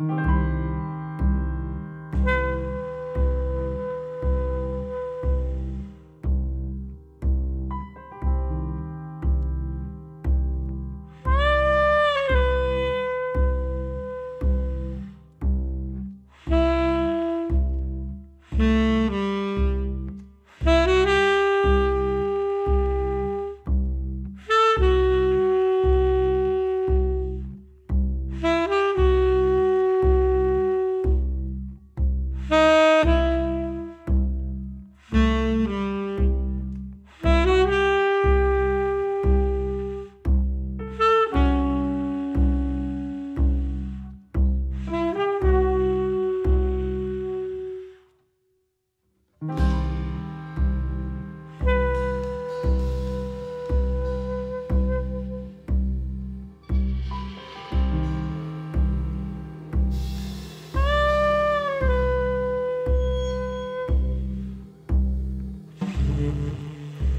Música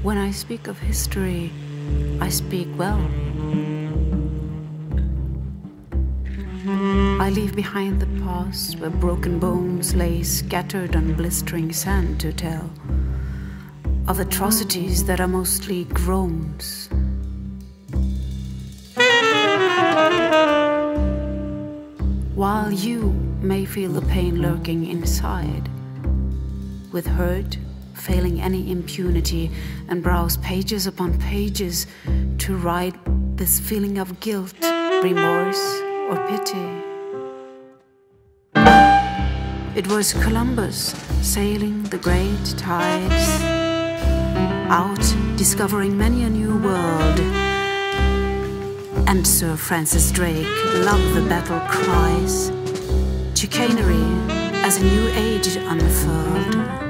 When I speak of history, I speak well. I leave behind the past where broken bones lay scattered on blistering sand to tell of atrocities that are mostly groans. While you may feel the pain lurking inside, with hurt failing any impunity, and browse pages upon pages to write this feeling of guilt, remorse, or pity. It was Columbus sailing the great tides, out discovering many a new world. And Sir Francis Drake loved the battle cries, chicanery as a new age unfurled.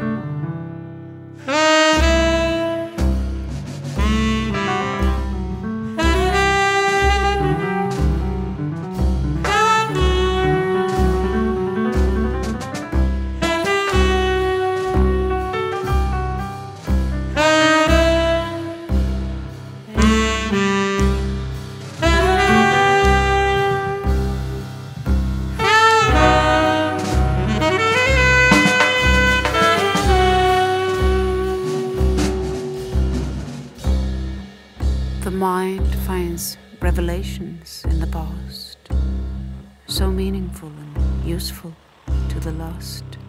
Mind finds revelations in the past, so meaningful and useful to the lost.